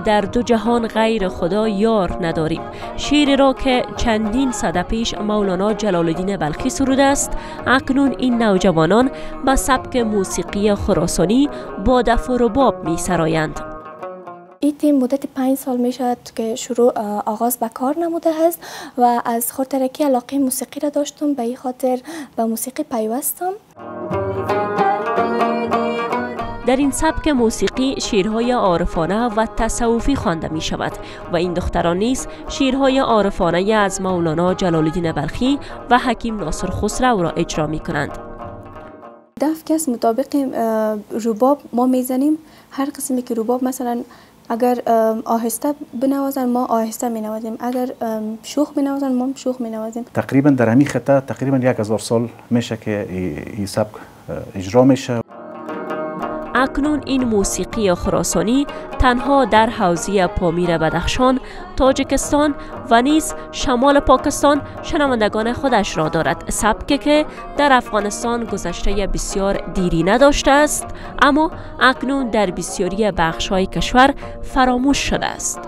در دو جهان غیر خدا یار نداریم. شعری را که چندین صده پیش مولانا جلال الدین بلخی سروده است. اکنون این نوجوانان به سبک موسیقی خراسانی با دف و رباب می سرایند. این تیم مدت پنج سال می شود که شروع آغاز به کار نموده است و از خاطرکی علاقه موسیقی را داشتم به این خاطر به موسیقی پیوستم. در این سبک موسیقی شیرهای عارفانه و تصوفی خوانده می شود و این دختران نیز شیرهای عارفانه از مولانا جلال الدین بلخی و حکیم ناصر خسرو را اجرا می کنند. دف کس مطابق رباب ما می‌زنیم. هر قسمی که رباب مثلا اگر آهسته بنوازن ما آهسته می نوازیم اگر شوخ بنوازن ما شوخ می نوازیم تقریبا در همین خطه تقریبا یک هزار سال میشه که این سبک اجرا میشه. اکنون این موسیقی خراسانی تنها در حوزه پامیر بدخشان، تاجکستان و نیز شمال پاکستان شنوندگان خودش را دارد. سبکه که در افغانستان گذشته بسیار دیری نداشته است اما اکنون در بسیاری بخش های کشور فراموش شده است.